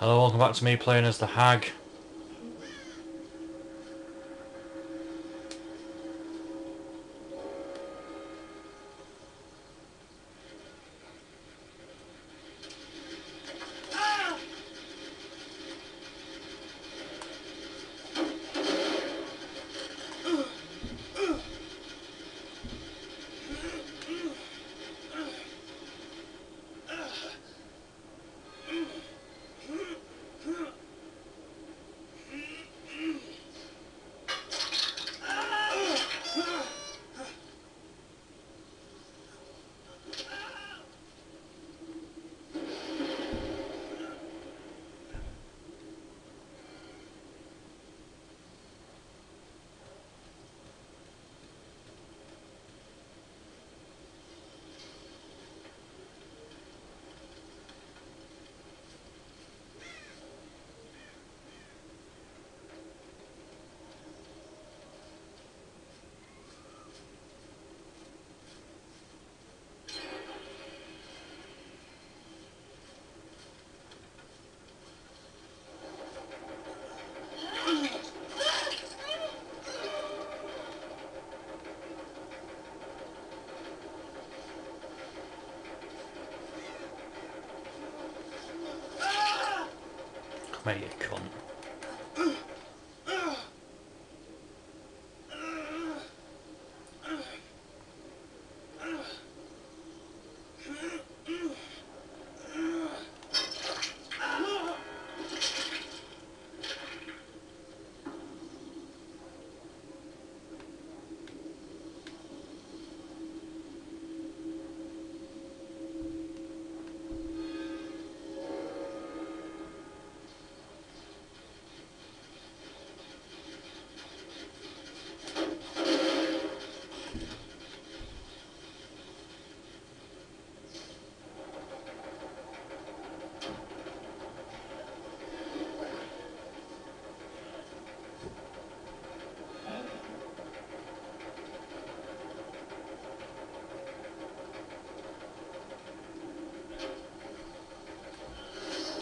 Hello, welcome back to me playing as the Hag. Come here, you cunt.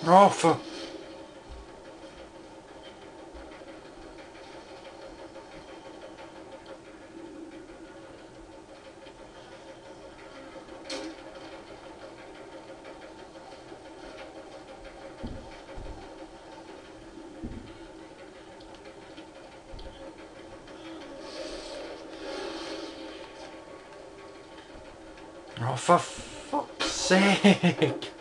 For... Oh, for fuck's sake!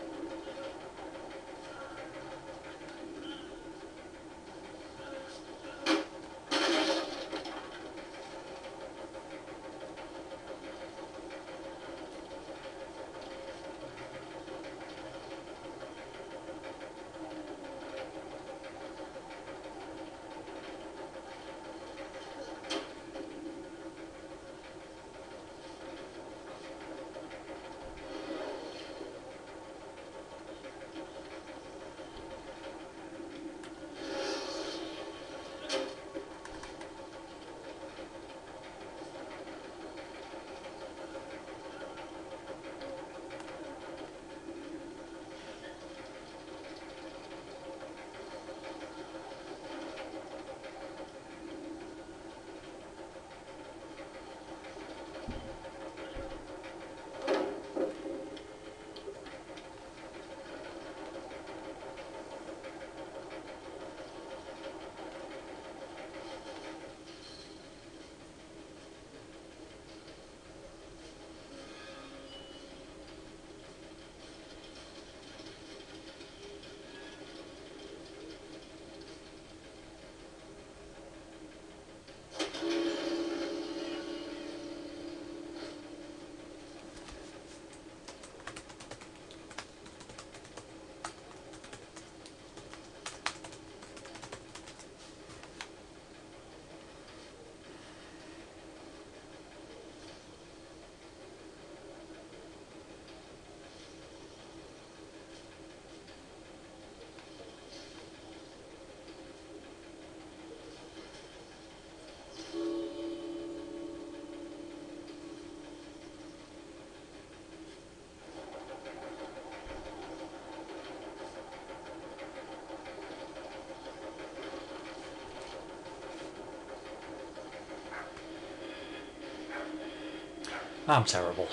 I'm terrible.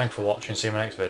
Thanks for watching, see you in my next video.